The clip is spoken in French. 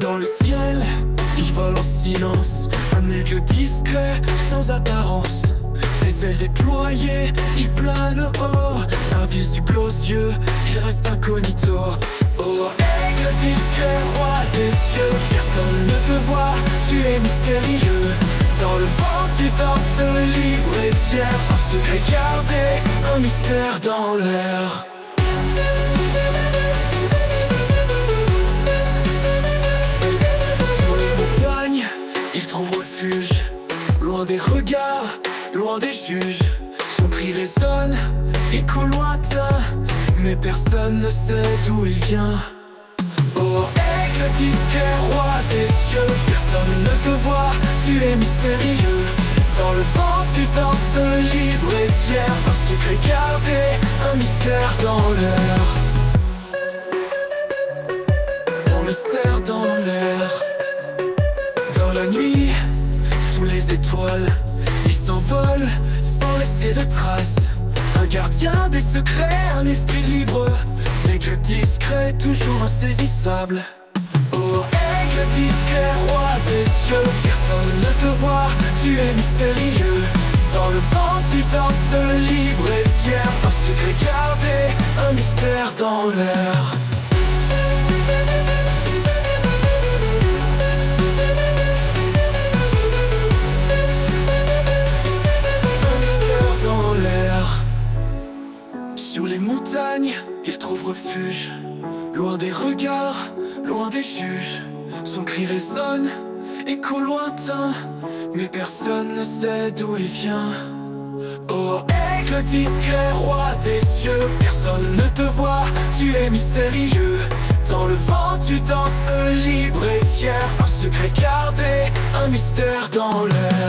Dans le ciel, il vole en silence Un aigle discret, sans apparence. Ses ailes déployées, il plane haut Invisible aux yeux, il reste incognito. Oh, aigle discret, roi des cieux Personne ne te voit, tu es mystérieux. Dans le vent, tu danses libre et fier Un secret gardé, un mystère dans l'air il trouve refuge Loin des regards, loin des juges. Son cri résonne, écho lointain Mais personne ne sait d'où il vient. Oh, aigle discret, roi des cieux. Personne ne te voit, tu es mystérieux. Dans le vent, tu danses libre et fier. Un secret gardé, un mystère dans l'air Dans la nuit, sous les étoiles Il s'envole sans laisser de traces. Un gardien des secrets, un esprit libre Aigle discret, toujours insaisissable. Oh, aigle discret, roi des cieux Personne ne te voit, tu es mystérieux. Dans le vent, tu danses libre et fier Un secret gardé, un mystère dans l'air Il trouve refuge. Loin des regards, loin des juges. Son cri résonne, écho lointain. Mais personne ne sait d'où il vient. Oh, aigle discret, roi des cieux. Personne ne te voit, tu es mystérieux. Dans le vent, tu danses libre et fier. Un secret gardé, un mystère dans l'air